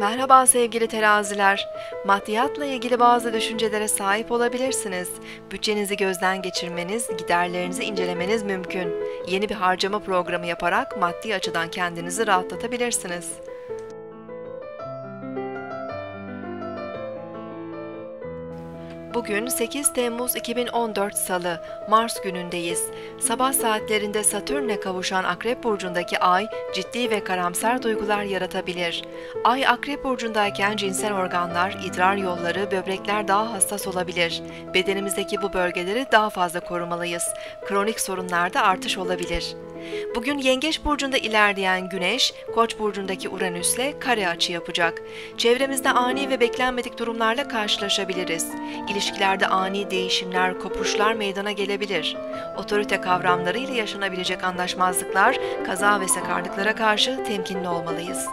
Merhaba sevgili teraziler. Maddiyatla ilgili bazı düşüncelere sahip olabilirsiniz. Bütçenizi gözden geçirmeniz, giderlerinizi incelemeniz mümkün. Yeni bir harcama programı yaparak maddi açıdan kendinizi rahatlatabilirsiniz. Bugün 8 Temmuz 2014 Salı, Mars günündeyiz. Sabah saatlerinde Satürn'e kavuşan Akrep Burcu'ndaki Ay, ciddi ve karamsar duygular yaratabilir. Ay Akrep Burcu'ndayken cinsel organlar, idrar yolları, böbrekler daha hassas olabilir. Bedenimizdeki bu bölgeleri daha fazla korumalıyız. Kronik sorunlarda artış olabilir. Bugün Yengeç burcunda ilerleyen Güneş, Koç burcundaki Uranüs'le kare açı yapacak. Çevremizde ani ve beklenmedik durumlarla karşılaşabiliriz. İlişkilerde ani değişimler, kopuşlar meydana gelebilir. Otorite kavramları ile yaşanabilecek anlaşmazlıklar, kaza ve sakarlıklara karşı temkinli olmalıyız.